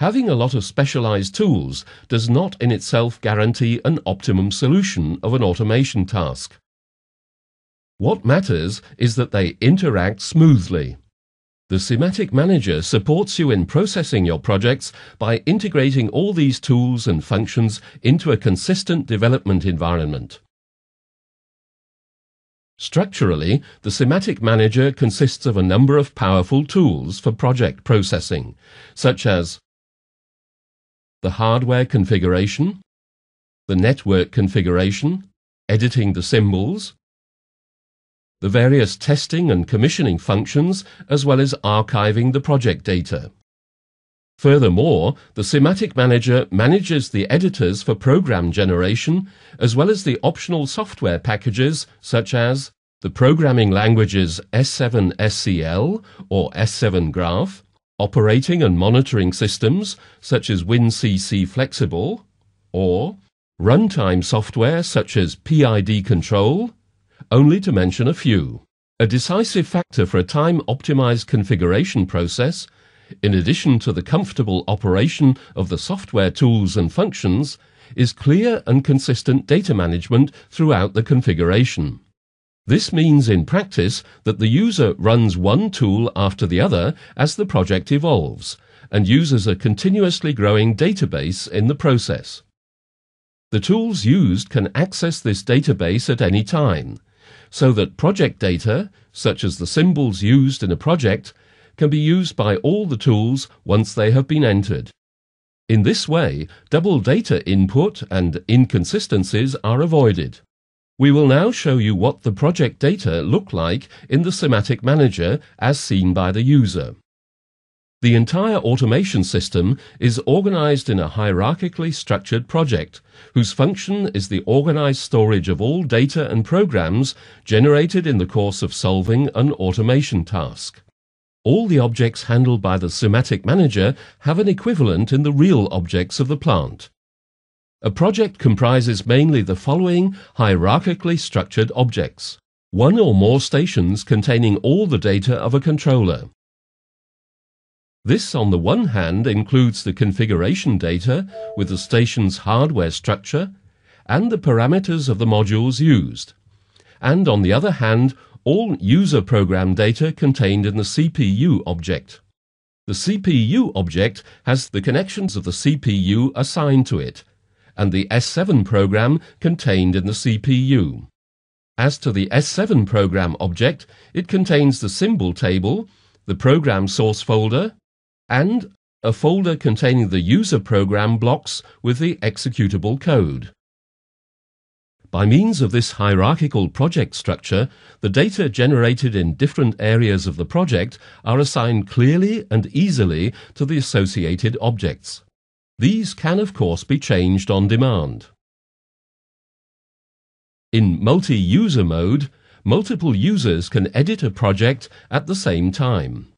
Having a lot of specialized tools does not in itself guarantee an optimum solution of an automation task. What matters is that they interact smoothly. The Simatic Manager supports you in processing your projects by integrating all these tools and functions into a consistent development environment. Structurally, the Simatic Manager consists of a number of powerful tools for project processing, such as the hardware configuration, the network configuration, editing the symbols, the various testing and commissioning functions, as well as archiving the project data. Furthermore, the Simatic Manager manages the editors for program generation, as well as the optional software packages such as the programming languages S7SCL or S7 Graph, operating and monitoring systems such as WinCC Flexible, or runtime software such as PID Control, only to mention a few. A decisive factor for a time-optimized configuration process, in addition to the comfortable operation of the software tools and functions, is clear and consistent data management throughout the configuration. This means in practice that the user runs one tool after the other as the project evolves and uses a continuously growing database in the process. The tools used can access this database at any time, so that project data, such as the symbols used in a project, can be used by all the tools once they have been entered. In this way, double data input and inconsistencies are avoided. We will now show you what the project data look like in the Simatic Manager as seen by the user. The entire automation system is organized in a hierarchically structured project, whose function is the organized storage of all data and programs generated in the course of solving an automation task. All the objects handled by the Simatic Manager have an equivalent in the real objects of the plant. A project comprises mainly the following hierarchically structured objects. One or more stations containing all the data of a controller. This, on the one hand, includes the configuration data with the station's hardware structure and the parameters of the modules used, and on the other hand, all user program data contained in the CPU object. The CPU object has the connections of the CPU assigned to it, and the S7 program contained in the CPU. As to the S7 program object, it contains the symbol table, the program source folder, and a folder containing the user program blocks with the executable code. By means of this hierarchical project structure, the data generated in different areas of the project are assigned clearly and easily to the associated objects. These can of course be changed on demand. In multi-user mode, multiple users can edit a project at the same time.